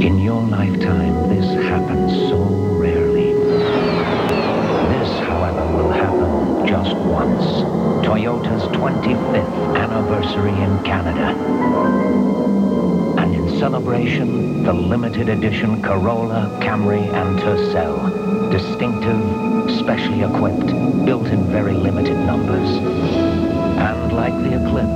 In your lifetime, this happens so rarely. This, however, will happen just once. Toyota's 25th anniversary in Canada. And in celebration, the limited edition Corolla, Camry, and Tercel. Distinctive, specially equipped, built in very limited numbers. And like the Eclipse,